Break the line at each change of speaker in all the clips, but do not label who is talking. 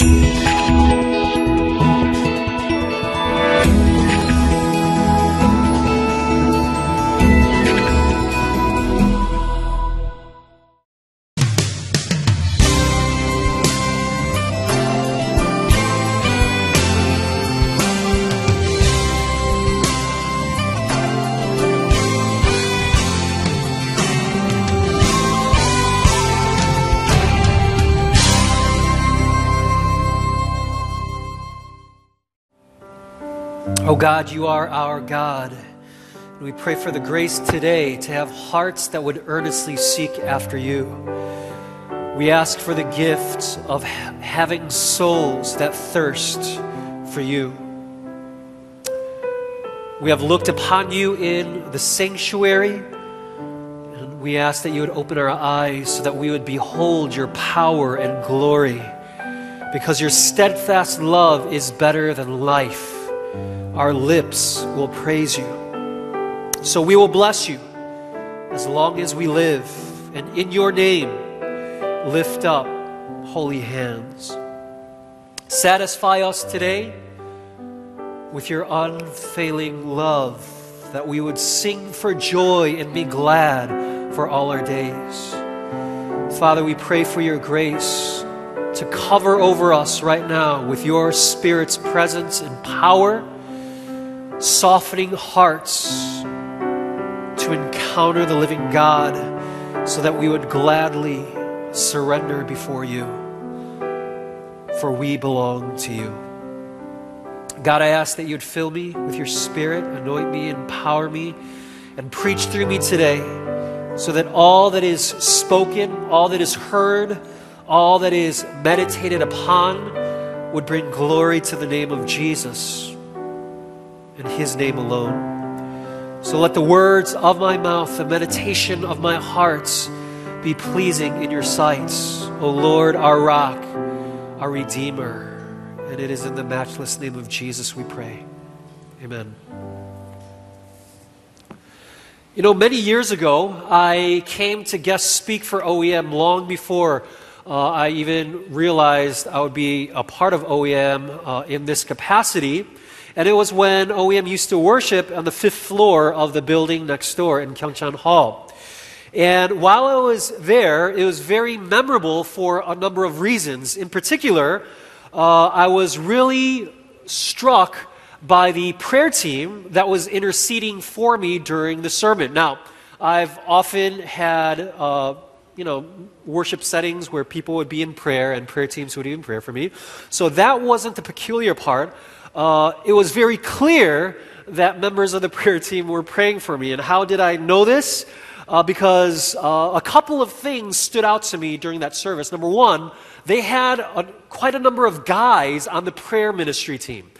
Oh God, you are our God. And we pray for the grace today to have hearts that would earnestly seek after you. We ask for the gift of having souls that thirst for you. We have looked upon you in the sanctuary, and we ask that you would open our eyes so that we would behold your power and glory, because your steadfast love is better than life. Our lips will praise you. So we will bless you as long as we live, and in your name lift up holy hands. Satisfy us today with your unfailing love, that we would sing for joy and be glad for all our days. Father, we pray for your grace to cover over us right now with your Spirit's presence and power, softening hearts to encounter the living God so that we would gladly surrender before you, for we belong to you. God, I ask that you'd fill me with your spirit, anoint me, empower me, and preach through me today so that all that is spoken, all that is heard, all that is meditated upon would bring glory to the name of Jesus and his name alone. So let the words of my mouth, the meditation of my heart be pleasing in your sight, O Lord, our rock, our redeemer. And it is in the matchless name of Jesus we pray. Amen. You know, many years ago, I came to guest speak for OEM long before uh, I even realized I would be a part of OEM uh, in this capacity. And it was when OEM used to worship on the fifth floor of the building next door in Gyeongchan Hall. And while I was there, it was very memorable for a number of reasons. In particular, uh, I was really struck by the prayer team that was interceding for me during the sermon. Now, I've often had, uh, you know, worship settings where people would be in prayer and prayer teams would be in prayer for me. So that wasn't the peculiar part. Uh, it was very clear that members of the prayer team were praying for me. And how did I know this? Uh, because uh, a couple of things stood out to me during that service. Number one, they had a, quite a number of guys on the prayer ministry team.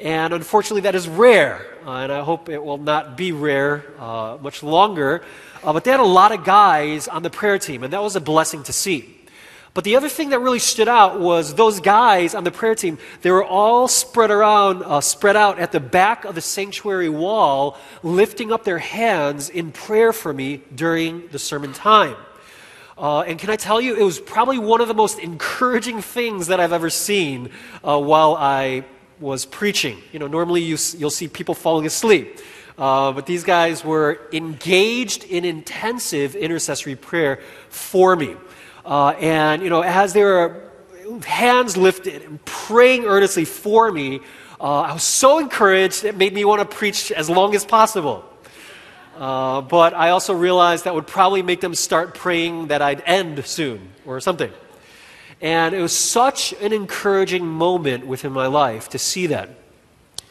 And unfortunately, that is rare, uh, and I hope it will not be rare uh, much longer. Uh, but they had a lot of guys on the prayer team, and that was a blessing to see. But the other thing that really stood out was those guys on the prayer team, they were all spread around, uh, spread out at the back of the sanctuary wall, lifting up their hands in prayer for me during the sermon time. Uh, and can I tell you, it was probably one of the most encouraging things that I've ever seen uh, while I was preaching. You know, normally you, you'll see people falling asleep. Uh, but these guys were engaged in intensive intercessory prayer for me. Uh, and, you know, as they were hands lifted and praying earnestly for me, uh, I was so encouraged, it made me want to preach as long as possible. Uh, but I also realized that would probably make them start praying that I'd end soon or something. And it was such an encouraging moment within my life to see that.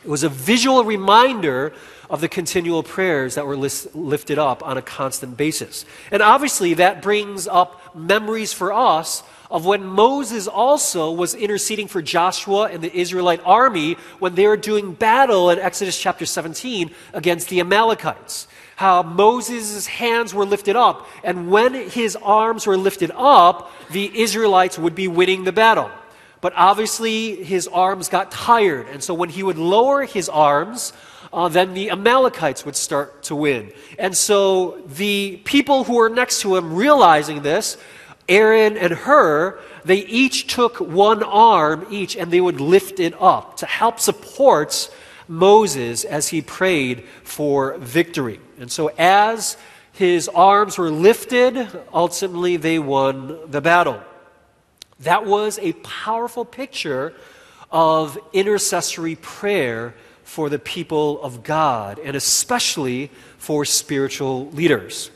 It was a visual reminder of the continual prayers that were list, lifted up on a constant basis. And obviously, that brings up memories for us of when Moses also was interceding for Joshua and the Israelite army when they were doing battle in Exodus chapter 17 against the Amalekites how Moses' hands were lifted up, and when his arms were lifted up, the Israelites would be winning the battle. But obviously, his arms got tired, and so when he would lower his arms, uh, then the Amalekites would start to win. And so the people who were next to him, realizing this, Aaron and Hur, they each took one arm each and they would lift it up to help support Moses as he prayed for victory. And so, as his arms were lifted, ultimately they won the battle. That was a powerful picture of intercessory prayer for the people of God, and especially for spiritual leaders.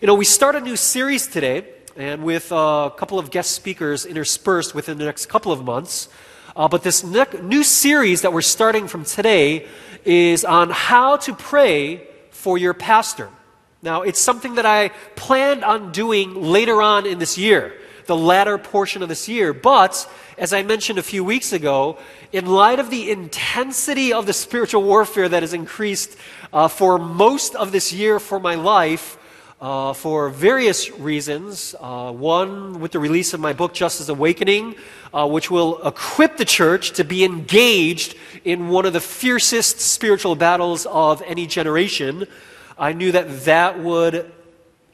You know, we start a new series today, and with a couple of guest speakers interspersed within the next couple of months. Uh, but this ne- new series that we're starting from today is on how to pray for your pastor. Now, it's something that I planned on doing later on in this year, the latter portion of this year. But, as I mentioned a few weeks ago, in light of the intensity of the spiritual warfare that has increased uh, for most of this year for my life, uh, for various reasons. Uh, one, with the release of my book, Justice Awakening, uh, which will equip the church to be engaged in one of the fiercest spiritual battles of any generation. I knew that that would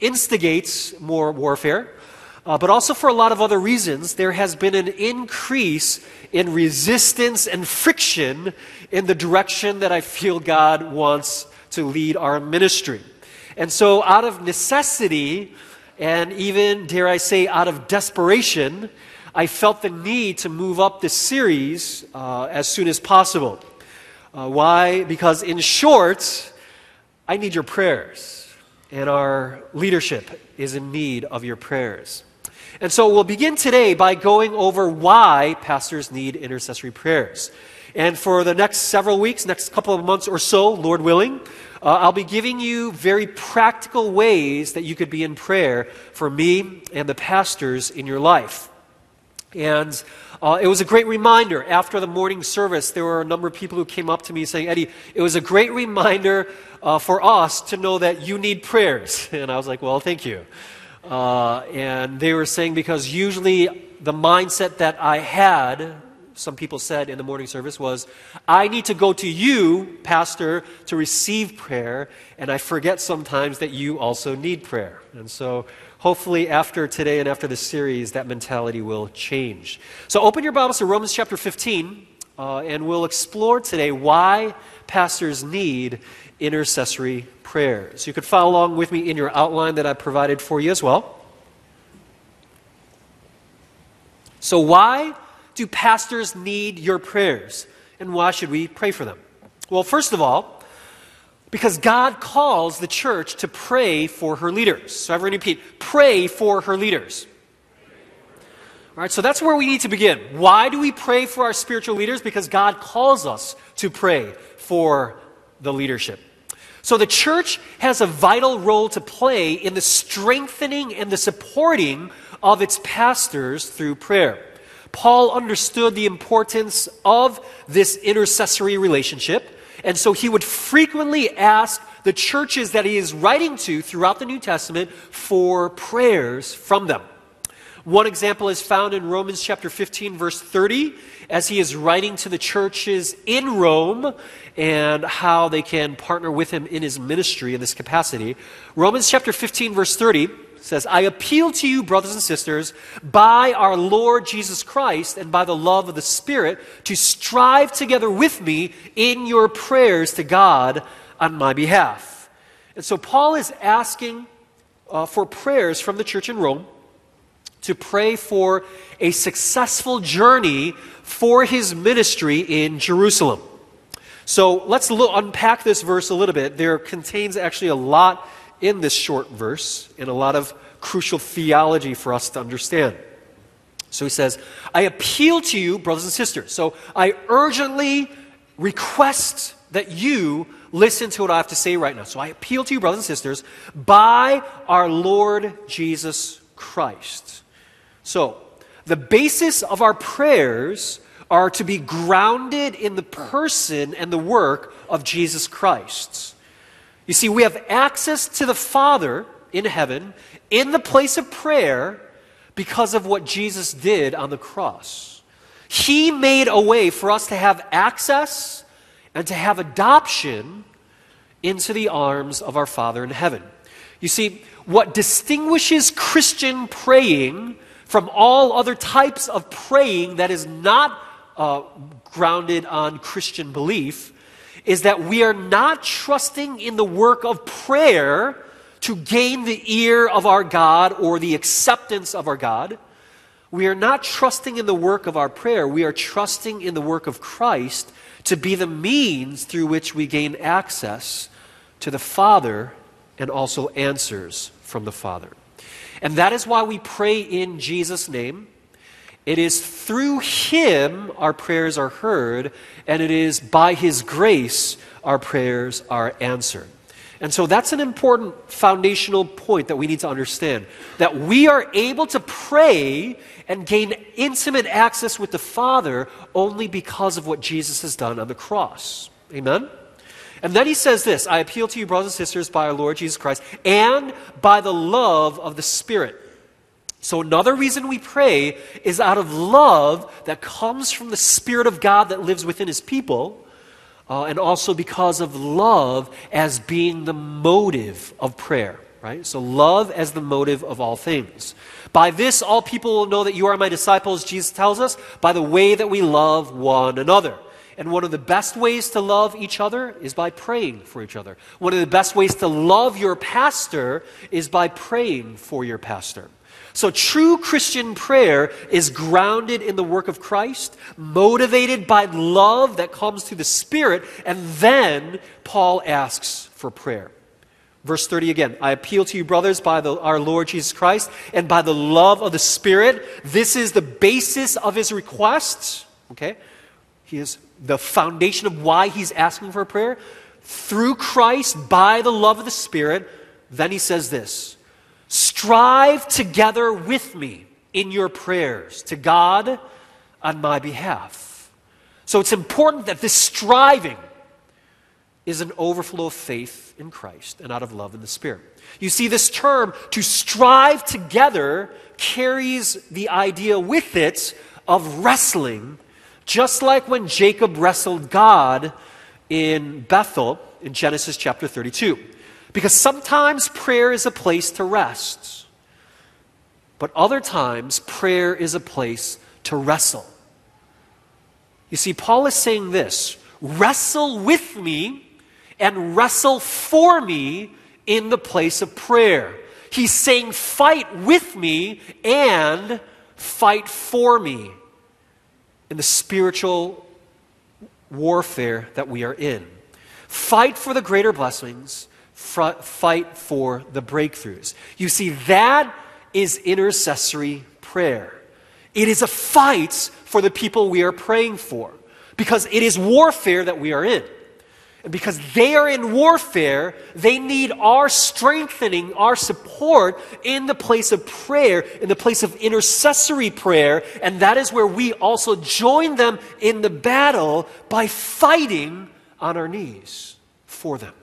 instigate more warfare. Uh, but also for a lot of other reasons, there has been an increase in resistance and friction in the direction that I feel God wants to lead our ministry. And so, out of necessity, and even, dare I say, out of desperation, I felt the need to move up this series uh, as soon as possible. Uh, why? Because, in short, I need your prayers, and our leadership is in need of your prayers. And so we'll begin today by going over why pastors need intercessory prayers. And for the next several weeks, next couple of months or so, Lord willing, uh, I'll be giving you very practical ways that you could be in prayer for me and the pastors in your life. And uh, it was a great reminder. After the morning service, there were a number of people who came up to me saying, Eddie, it was a great reminder uh, for us to know that you need prayers. And I was like, well, thank you. Uh, and they were saying, because usually the mindset that I had some people said in the morning service was, I need to go to you, Pastor, to receive prayer, and I forget sometimes that you also need prayer. And so hopefully after today and after this series, that mentality will change. So open your Bibles to Romans chapter 15, uh, and we'll explore today why pastors need intercessory prayers. You could follow along with me in your outline that I provided for you as well. So, why do pastors need your prayers? And why should we pray for them? Well, first of all, because God calls the church to pray for her leaders. So everyone repeat, pray for her leaders. All right, so that's where we need to begin. Why do we pray for our spiritual leaders? Because God calls us to pray for the leadership. So the church has a vital role to play in the strengthening and the supporting of its pastors through prayer. Paul understood the importance of this intercessory relationship, and so he would frequently ask the churches that he is writing to throughout the New Testament for prayers from them. One example is found in Romans chapter 15, verse 30, as he is writing to the churches in Rome and how they can partner with him in his ministry in this capacity. Romans chapter 15, verse 30 says, I appeal to you, brothers and sisters, by our Lord Jesus Christ and by the love of the Spirit, to strive together with me in your prayers to God on my behalf. And so Paul is asking uh, for prayers from the church in Rome to pray for a successful journey for his ministry in Jerusalem. So let's look, unpack this verse a little bit. There contains actually a lot in this short verse and a lot of crucial theology for us to understand. So he says, I appeal to you, brothers and sisters. So I urgently request that you listen to what I have to say right now. So I appeal to you, brothers and sisters, by our Lord Jesus Christ. So the basis of our prayers are to be grounded in the person and the work of Jesus Christ. You see, we have access to the Father in heaven in the place of prayer because of what Jesus did on the cross. He made a way for us to have access and to have adoption into the arms of our Father in heaven. You see, what distinguishes Christian praying from all other types of praying that is not uh, grounded on Christian belief is that we are not trusting in the work of prayer to gain the ear of our God or the acceptance of our God. We are not trusting in the work of our prayer. We are trusting in the work of Christ to be the means through which we gain access to the Father and also answers from the Father. And that is why we pray in Jesus' name. It is through Him our prayers are heard, and it is by His grace our prayers are answered. And so that's an important foundational point that we need to understand that we are able to pray and gain intimate access with the Father only because of what Jesus has done on the cross. Amen? And then he says this I appeal to you, brothers and sisters, by our Lord Jesus Christ and by the love of the Spirit. So, another reason we pray is out of love that comes from the Spirit of God that lives within his people, uh, and also because of love as being the motive of prayer, right? So, love as the motive of all things. By this, all people will know that you are my disciples, Jesus tells us, by the way that we love one another. And one of the best ways to love each other is by praying for each other. One of the best ways to love your pastor is by praying for your pastor. So, true Christian prayer is grounded in the work of Christ, motivated by love that comes through the Spirit, and then Paul asks for prayer. Verse 30 again I appeal to you, brothers, by the, our Lord Jesus Christ and by the love of the Spirit. This is the basis of his request. Okay? He is the foundation of why he's asking for a prayer. Through Christ, by the love of the Spirit, then he says this Strive together with me in your prayers to God on my behalf. So it's important that this striving is an overflow of faith in Christ and out of love in the Spirit. You see, this term, to strive together, carries the idea with it of wrestling just like when Jacob wrestled God in Bethel in Genesis chapter 32. Because sometimes prayer is a place to rest, but other times prayer is a place to wrestle. You see, Paul is saying this wrestle with me and wrestle for me in the place of prayer. He's saying, fight with me and fight for me in the spiritual warfare that we are in. Fight for the greater blessings, fight for the breakthroughs. You see, that is intercessory prayer. It is a fight for the people we are praying for because it is warfare that we are in. Because they are in warfare, they need our strengthening, our support in the place of prayer, in the place of intercessory prayer. And that is where we also join them in the battle by fighting on our knees for them.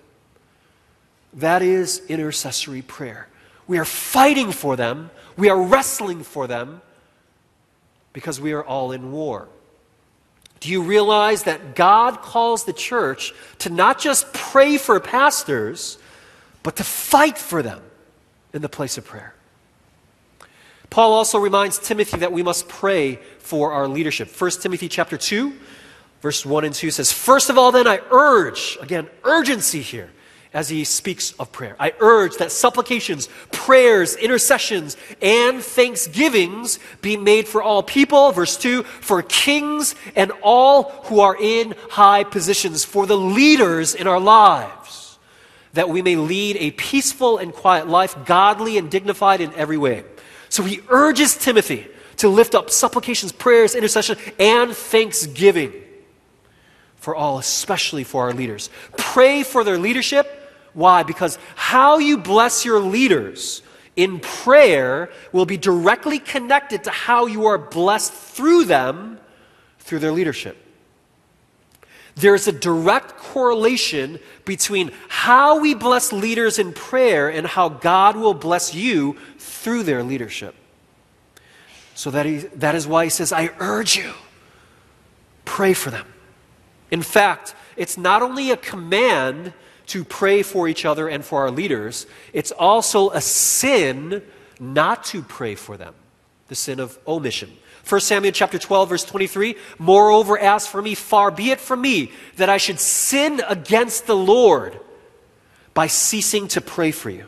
That is intercessory prayer. We are fighting for them, we are wrestling for them because we are all in war. Do you realize that God calls the church to not just pray for pastors, but to fight for them in the place of prayer? Paul also reminds Timothy that we must pray for our leadership. 1 Timothy chapter 2, verse 1 and 2 says, First of all, then I urge, again, urgency here as he speaks of prayer. I urge that supplications, prayers, intercessions, and thanksgivings be made for all people. Verse 2 for kings and all who are in high positions, for the leaders in our lives, that we may lead a peaceful and quiet life, godly and dignified in every way. So he urges Timothy to lift up supplications, prayers, intercession, and thanksgiving for all, especially for our leaders. Pray for their leadership why? Because how you bless your leaders in prayer will be directly connected to how you are blessed through them through their leadership. There's a direct correlation between how we bless leaders in prayer and how God will bless you through their leadership. So that, he, that is why he says, I urge you, pray for them. In fact, it's not only a command to pray for each other and for our leaders, it's also a sin not to pray for them, the sin of omission. 1 Samuel chapter 12 verse 23, moreover as for me far be it from me that I should sin against the Lord by ceasing to pray for you,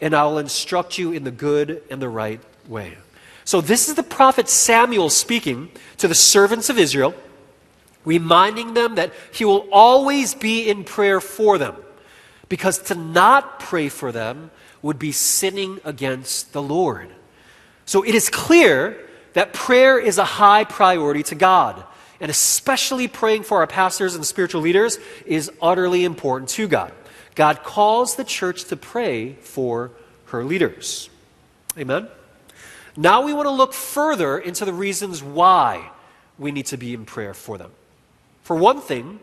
and I will instruct you in the good and the right way. So this is the prophet Samuel speaking to the servants of Israel, reminding them that he will always be in prayer for them, because to not pray for them would be sinning against the Lord. So it is clear that prayer is a high priority to God. And especially praying for our pastors and spiritual leaders is utterly important to God. God calls the church to pray for her leaders. Amen? Now we want to look further into the reasons why we need to be in prayer for them. For one thing,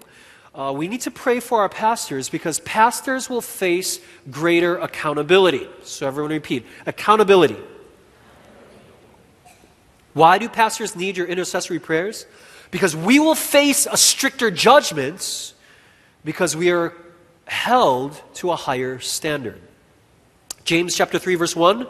uh, we need to pray for our pastors because pastors will face greater accountability. So, everyone repeat accountability. Why do pastors need your intercessory prayers? Because we will face a stricter judgment because we are held to a higher standard. James chapter 3 verse 1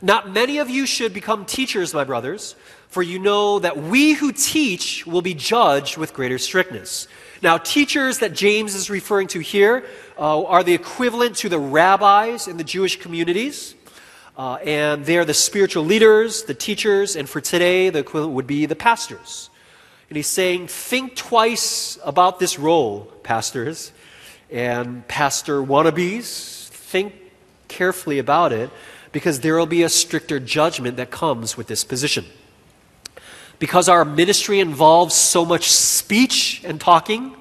Not many of you should become teachers, my brothers, for you know that we who teach will be judged with greater strictness. Now, teachers that James is referring to here uh, are the equivalent to the rabbis in the Jewish communities. Uh, and they're the spiritual leaders, the teachers, and for today, the equivalent would be the pastors. And he's saying, think twice about this role, pastors and pastor wannabes. Think carefully about it because there will be a stricter judgment that comes with this position. Because our ministry involves so much speech and talking,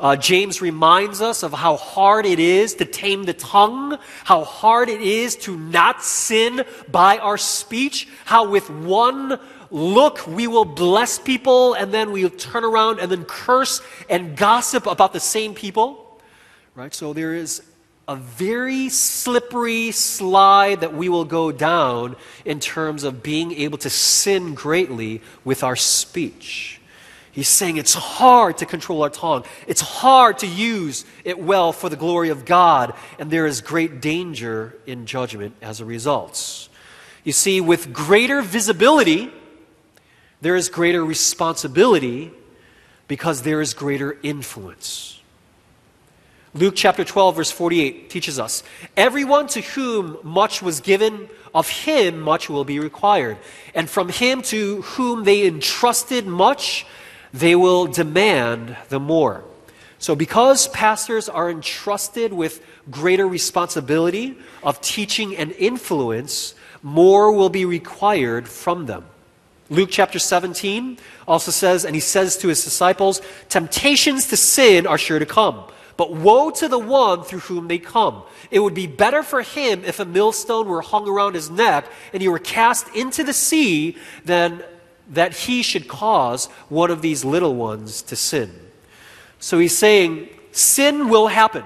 uh, James reminds us of how hard it is to tame the tongue, how hard it is to not sin by our speech, how with one look we will bless people and then we'll turn around and then curse and gossip about the same people. Right? So there is a very slippery slide that we will go down in terms of being able to sin greatly with our speech. He's saying it's hard to control our tongue. It's hard to use it well for the glory of God, and there is great danger in judgment as a result. You see, with greater visibility, there is greater responsibility because there is greater influence. Luke chapter 12, verse 48 teaches us Everyone to whom much was given, of him much will be required. And from him to whom they entrusted much, they will demand the more. So, because pastors are entrusted with greater responsibility of teaching and influence, more will be required from them. Luke chapter 17 also says, and he says to his disciples, Temptations to sin are sure to come, but woe to the one through whom they come. It would be better for him if a millstone were hung around his neck and he were cast into the sea than that he should cause one of these little ones to sin. So he's saying, sin will happen,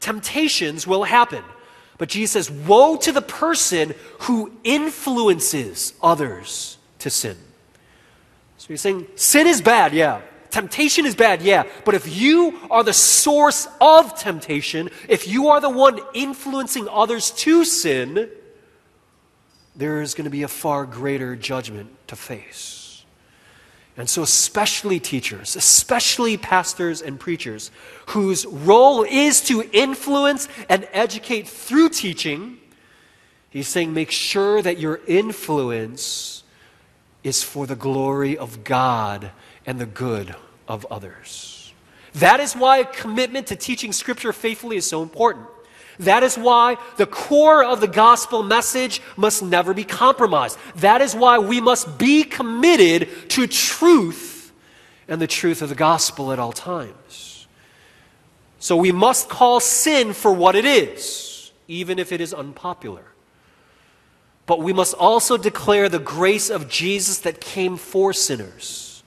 temptations will happen. But Jesus says, Woe to the person who influences others to sin. So he's saying, Sin is bad, yeah. Temptation is bad, yeah. But if you are the source of temptation, if you are the one influencing others to sin, there is going to be a far greater judgment to face. And so, especially teachers, especially pastors and preachers, whose role is to influence and educate through teaching, he's saying make sure that your influence is for the glory of God and the good of others. That is why a commitment to teaching Scripture faithfully is so important. That is why the core of the gospel message must never be compromised. That is why we must be committed to truth and the truth of the gospel at all times. So we must call sin for what it is, even if it is unpopular. But we must also declare the grace of Jesus that came for sinners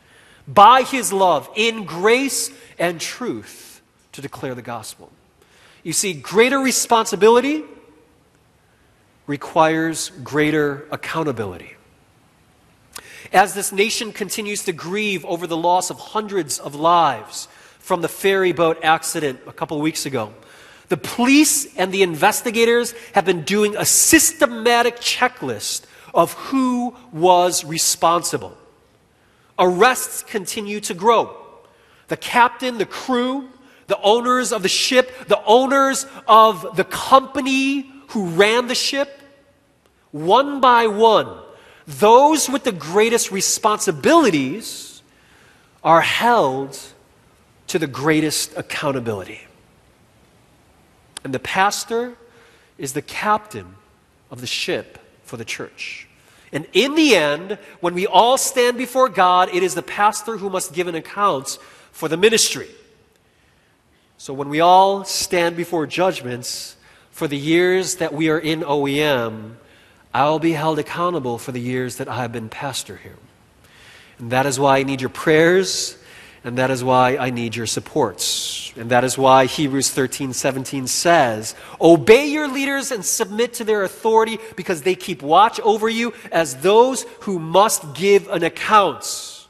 by his love in grace and truth to declare the gospel. You see, greater responsibility requires greater accountability. As this nation continues to grieve over the loss of hundreds of lives from the ferry boat accident a couple of weeks ago, The police and the investigators have been doing a systematic checklist of who was responsible. Arrests continue to grow. The captain, the crew, the owners of the ship, the owners of the company who ran the ship, one by one, those with the greatest responsibilities are held to the greatest accountability. And the pastor is the captain of the ship for the church. And in the end, when we all stand before God, it is the pastor who must give an account for the ministry. So when we all stand before judgments for the years that we are in OEM, I'll be held accountable for the years that I have been pastor here. And that is why I need your prayers, and that is why I need your supports. And that is why Hebrews 13, 17 says, Obey your leaders and submit to their authority because they keep watch over you as those who must give an account.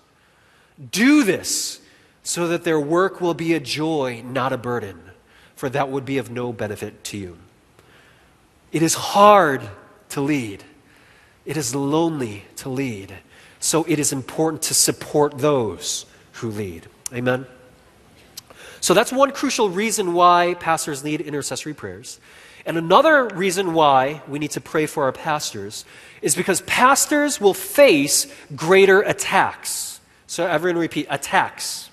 Do this so that their work will be a joy, not a burden, for that would be of no benefit to you. It is hard to lead, it is lonely to lead. So it is important to support those who lead. Amen. So that's one crucial reason why pastors need intercessory prayers. And another reason why we need to pray for our pastors is because pastors will face greater attacks. So everyone repeat attacks.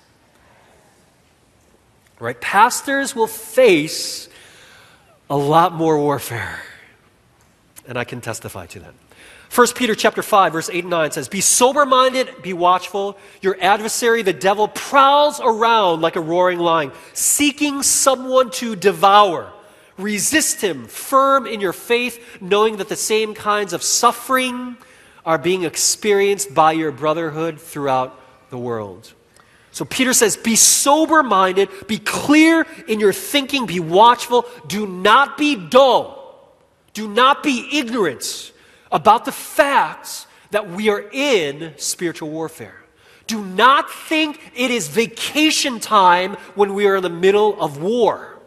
Right? Pastors will face a lot more warfare. And I can testify to that. 1 Peter chapter 5 verse 8 and 9 says, "Be sober-minded, be watchful. Your adversary the devil prowls around like a roaring lion, seeking someone to devour. Resist him, firm in your faith, knowing that the same kinds of suffering are being experienced by your brotherhood throughout the world." So Peter says, Be sober minded, be clear in your thinking, be watchful, do not be dull, do not be ignorant about the facts that we are in spiritual warfare. Do not think it is vacation time when we are in the middle of war.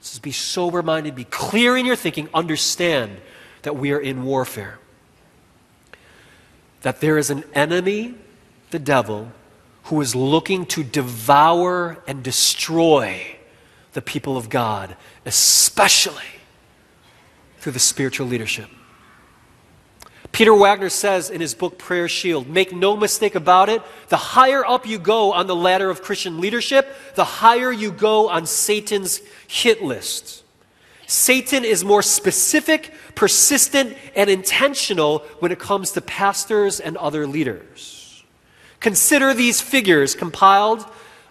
This is be sober minded, be clear in your thinking, understand that we are in warfare. That there is an enemy, the devil, who is looking to devour and destroy the people of God, especially through the spiritual leadership. Peter Wagner says in his book Prayer Shield make no mistake about it, the higher up you go on the ladder of Christian leadership, the higher you go on Satan's hit list. Satan is more specific, persistent, and intentional when it comes to pastors and other leaders. Consider these figures compiled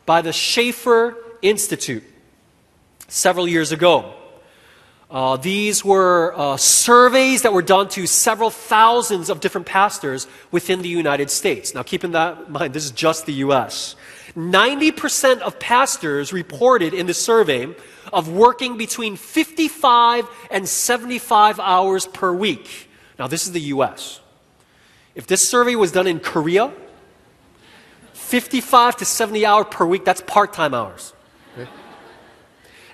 by the Schaeffer Institute several years ago. Uh, these were uh, surveys that were done to several thousands of different pastors within the United States. Now, keep in that mind, this is just the U.S. 90% of pastors reported in the survey of working between 55 and 75 hours per week. Now, this is the U.S. If this survey was done in Korea, 55 to 70 hours per week, that's part time hours.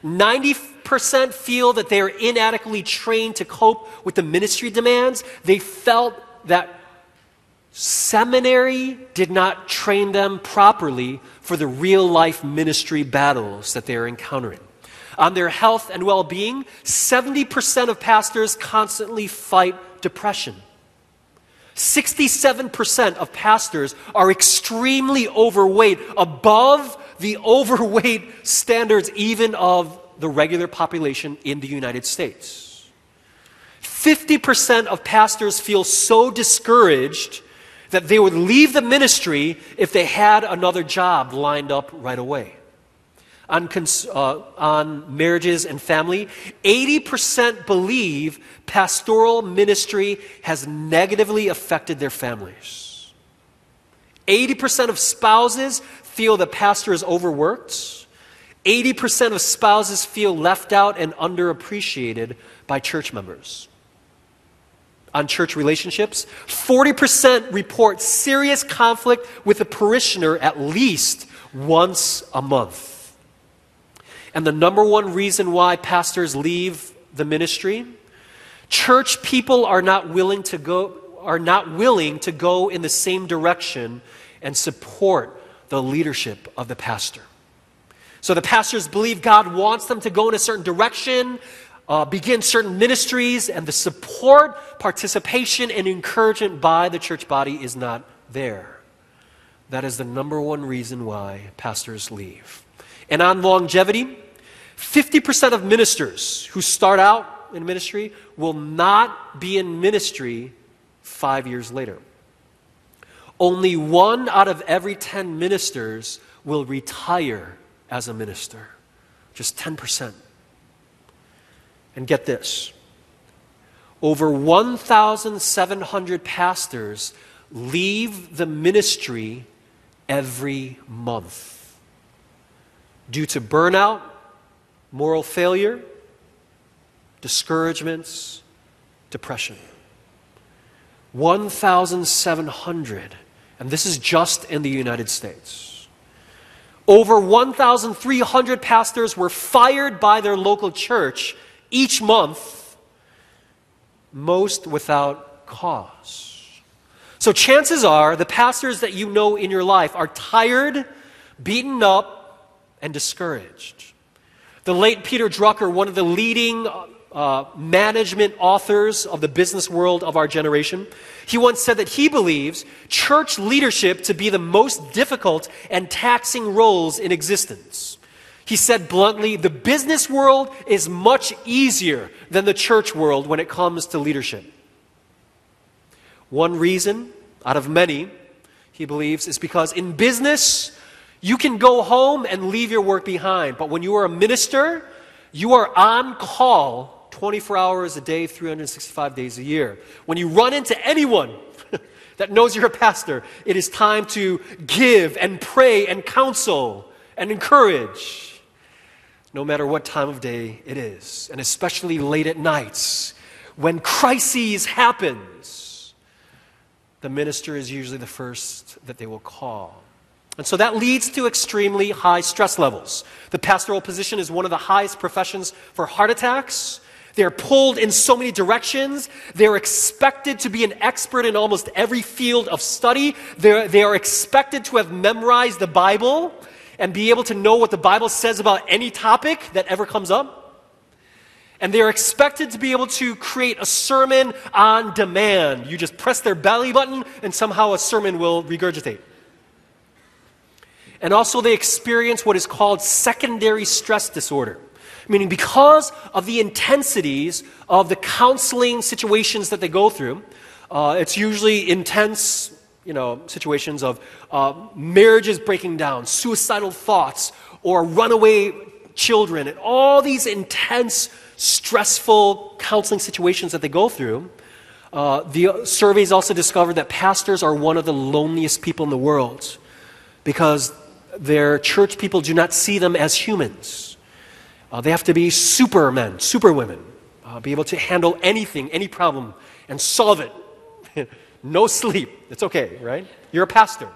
90 percent feel that they are inadequately trained to cope with the ministry demands. They felt that seminary did not train them properly for the real life ministry battles that they are encountering. On their health and well being, 70% of pastors constantly fight depression. 67% of pastors are extremely overweight, above the overweight standards even of the regular population in the United States. 50% of pastors feel so discouraged that they would leave the ministry if they had another job lined up right away. On, cons- uh, on marriages and family, 80% believe pastoral ministry has negatively affected their families. 80% of spouses feel the pastor is overworked. 80% of spouses feel left out and underappreciated by church members. On church relationships, 40% report serious conflict with a parishioner at least once a month. And the number one reason why pastors leave the ministry, church people are not willing to go are not willing to go in the same direction and support the leadership of the pastor. So the pastors believe God wants them to go in a certain direction, uh, begin certain ministries, and the support, participation, and encouragement by the church body is not there. That is the number one reason why pastors leave. And on longevity, 50% of ministers who start out in ministry will not be in ministry five years later. Only one out of every 10 ministers will retire as a minister. Just 10%. And get this over 1,700 pastors leave the ministry every month due to burnout, moral failure, discouragements, depression. 1,700, and this is just in the United States. Over 1,300 pastors were fired by their local church each month, most without cause. So, chances are the pastors that you know in your life are tired, beaten up, and discouraged. The late Peter Drucker, one of the leading uh, management authors of the business world of our generation, he once said that he believes church leadership to be the most difficult and taxing roles in existence. He said bluntly, the business world is much easier than the church world when it comes to leadership. One reason, out of many, he believes, is because in business, you can go home and leave your work behind. But when you are a minister, you are on call 24 hours a day, 365 days a year. When you run into anyone that knows you're a pastor, it is time to give and pray and counsel and encourage no matter what time of day it is, and especially late at nights. When crises happens, the minister is usually the first that they will call. And so that leads to extremely high stress levels. The pastoral position is one of the highest professions for heart attacks. They're pulled in so many directions. They're expected to be an expert in almost every field of study. They're, they are expected to have memorized the Bible and be able to know what the Bible says about any topic that ever comes up. And they're expected to be able to create a sermon on demand. You just press their belly button, and somehow a sermon will regurgitate. And also, they experience what is called secondary stress disorder, meaning because of the intensities of the counseling situations that they go through, uh, it's usually intense you know, situations of uh, marriages breaking down, suicidal thoughts, or runaway children, and all these intense, stressful counseling situations that they go through. Uh, the surveys also discovered that pastors are one of the loneliest people in the world because their church people do not see them as humans. Uh, they have to be supermen, superwomen, uh, be able to handle anything, any problem, and solve it. no sleep. It's okay, right? You're a pastor.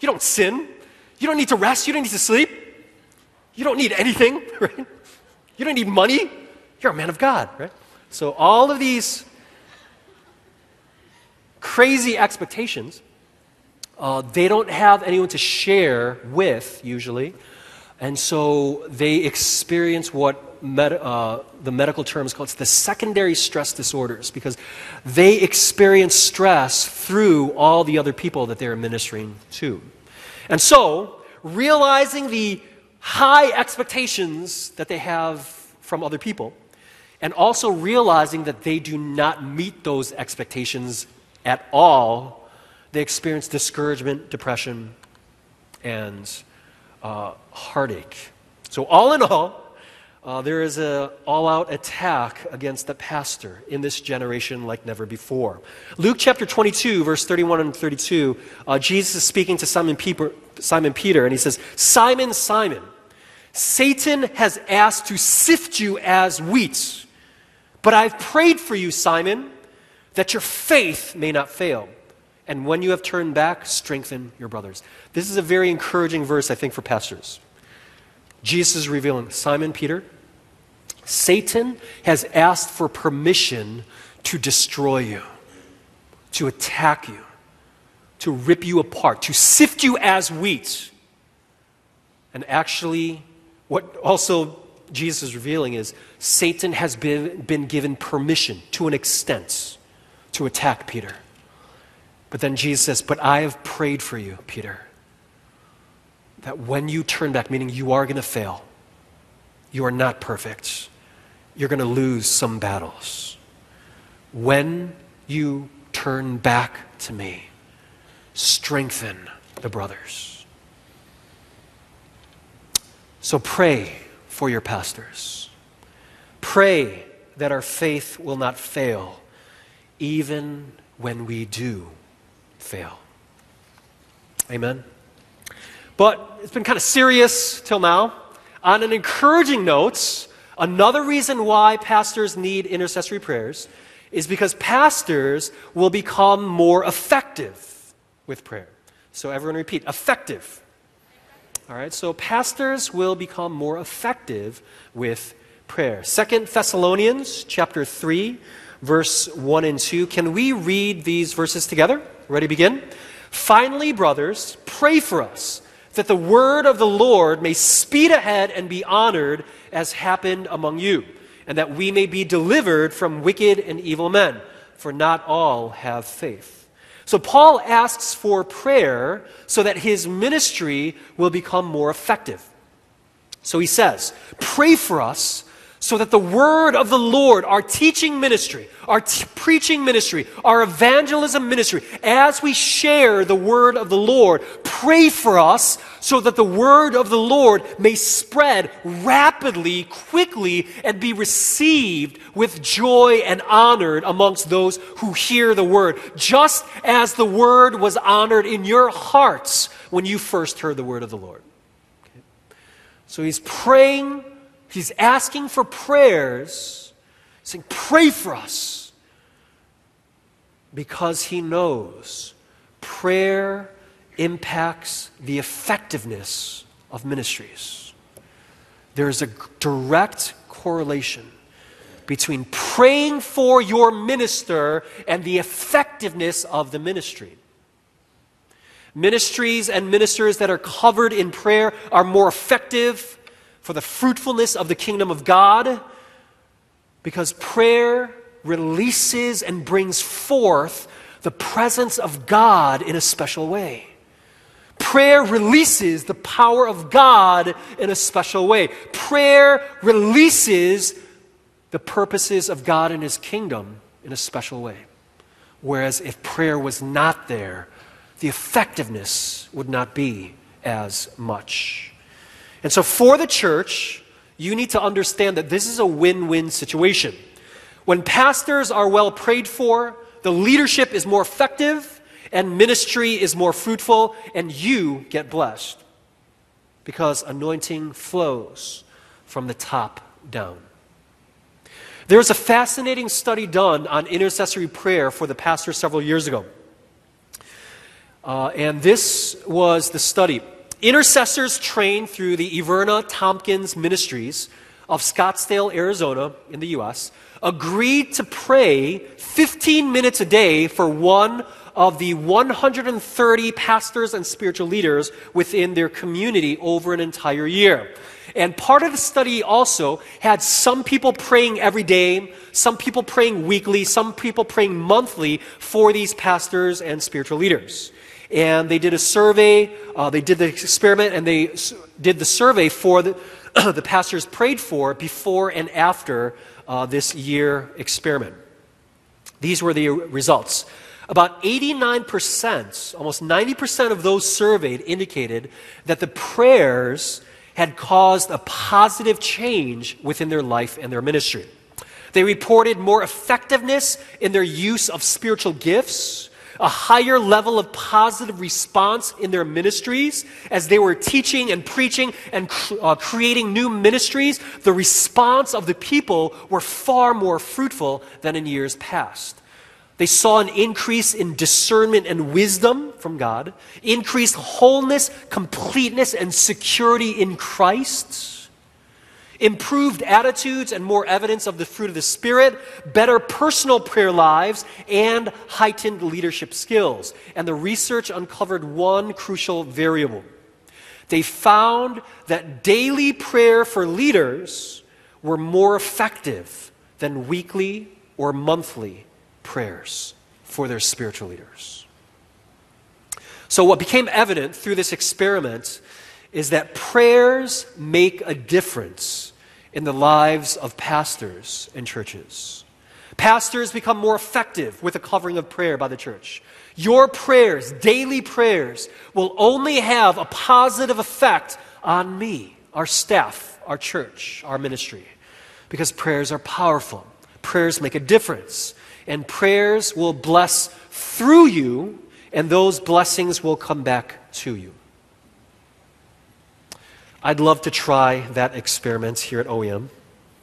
You don't sin. You don't need to rest. You don't need to sleep. You don't need anything, right? You don't need money. You're a man of God, right? So, all of these crazy expectations, uh, they don't have anyone to share with, usually. And so they experience what med- uh, the medical terms called it's the secondary stress disorders because they experience stress through all the other people that they're ministering to. And so, realizing the high expectations that they have from other people, and also realizing that they do not meet those expectations at all, they experience discouragement, depression, and uh, heartache. So, all in all, uh, there is an all out attack against the pastor in this generation like never before. Luke chapter 22, verse 31 and 32, uh, Jesus is speaking to Simon Peter, Simon Peter, and he says, Simon, Simon, Satan has asked to sift you as wheat, but I've prayed for you, Simon, that your faith may not fail. And when you have turned back, strengthen your brothers. This is a very encouraging verse, I think, for pastors. Jesus is revealing Simon Peter, Satan has asked for permission to destroy you, to attack you, to rip you apart, to sift you as wheat. And actually, what also Jesus is revealing is Satan has been, been given permission to an extent to attack Peter. But then Jesus says, But I have prayed for you, Peter, that when you turn back, meaning you are going to fail, you are not perfect, you're going to lose some battles. When you turn back to me, strengthen the brothers. So pray for your pastors. Pray that our faith will not fail, even when we do fail. Amen. But it's been kind of serious till now. On an encouraging note, another reason why pastors need intercessory prayers is because pastors will become more effective with prayer. So, everyone repeat effective. All right, so pastors will become more effective with prayer. Second Thessalonians chapter 3, verse 1 and 2. Can we read these verses together? Ready to begin? Finally, brothers, pray for us that the word of the Lord may speed ahead and be honored as happened among you, and that we may be delivered from wicked and evil men, for not all have faith. So Paul asks for prayer so that his ministry will become more effective. So he says, Pray for us so that the word of the Lord, our teaching ministry, our t- preaching ministry, our evangelism ministry, as we share the word of the Lord, pray for us so that the word of the Lord may spread rapidly, quickly, and be received with joy and honored amongst those who hear the word, just as the word was honored in your hearts when you first heard the word of the Lord. Okay. So he's praying He's asking for prayers, saying, Pray for us. Because he knows prayer impacts the effectiveness of ministries. There is a direct correlation between praying for your minister and the effectiveness of the ministry. Ministries and ministers that are covered in prayer are more effective for the fruitfulness of the kingdom of God because prayer releases and brings forth the presence of God in a special way. Prayer releases the power of God in a special way. Prayer releases the purposes of God and His kingdom in a special way. Whereas if prayer was not there, the effectiveness would not be as much. And so, for the church, you need to understand that this is a win win situation. When pastors are well prayed for, the leadership is more effective, and ministry is more fruitful, and you get blessed because anointing flows from the top down. There was a fascinating study done on intercessory prayer for the pastor several years ago. Uh, and this was the study. Intercessors trained through the Everna Tompkins Ministries of Scottsdale, Arizona, in the U.S., agreed to pray 15 minutes a day for one of the 130 pastors and spiritual leaders within their community over an entire year. And part of the study also had some people praying every day, some people praying weekly, some people praying monthly for these pastors and spiritual leaders and they did a survey. Uh, they did the experiment and they did the survey for the, the pastors prayed for before and after uh, this year experiment. These were the results. About 89%, almost 90% of those surveyed indicated that the prayers had caused a positive change within their life and their ministry. They reported more effectiveness in their use of spiritual gifts a higher level of positive response in their ministries as they were teaching and preaching and uh, creating new ministries. The response of the people were far more fruitful than in years past. They saw an increase in discernment and wisdom from God, increased wholeness, completeness, and security in Christ, improved attitudes and more evidence of the fruit of the Spirit, better personal prayer lives, and heightened leadership skills. And the research uncovered one crucial variable. They found that daily prayer for leaders were more effective than weekly or monthly prayers for their spiritual leaders. So, what became evident through this experiment is that prayers make a difference in the lives of pastors and churches. Pastors become more effective with the covering of prayer by the church. Your prayers, daily prayers, will only have a positive effect on me, our staff, our church, our ministry, because prayers are powerful. Prayers make a difference and prayers will bless through you, and those blessings will come back to you. I'd love to try that experiment here at OEM.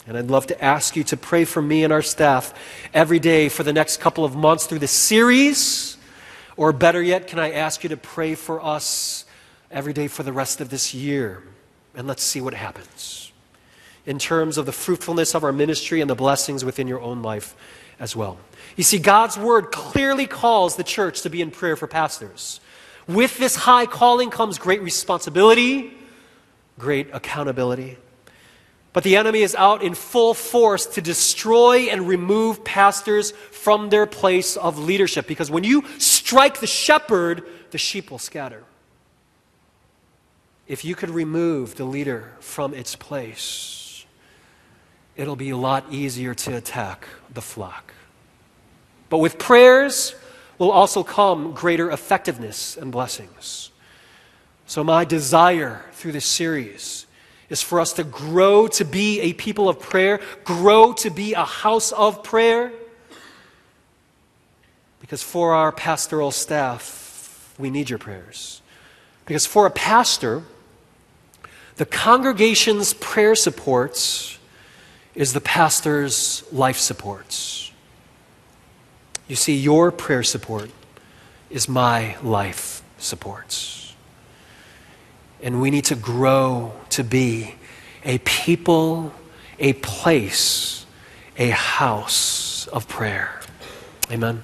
And I'd love to ask you to pray for me and our staff every day for the next couple of months through this series. Or better yet, can I ask you to pray for us every day for the rest of this year? And let's see what happens in terms of the fruitfulness of our ministry and the blessings within your own life as well. You see, God's word clearly calls the church to be in prayer for pastors. With this high calling comes great responsibility, great accountability. But the enemy is out in full force to destroy and remove pastors from their place of leadership. Because when you strike the shepherd, the sheep will scatter. If you could remove the leader from its place, it'll be a lot easier to attack the flock. But with prayers will also come greater effectiveness and blessings. So, my desire through this series is for us to grow to be a people of prayer, grow to be a house of prayer. Because for our pastoral staff, we need your prayers. Because for a pastor, the congregation's prayer supports is the pastor's life supports. You see, your prayer support is my life supports. And we need to grow to be a people, a place, a house of prayer. Amen.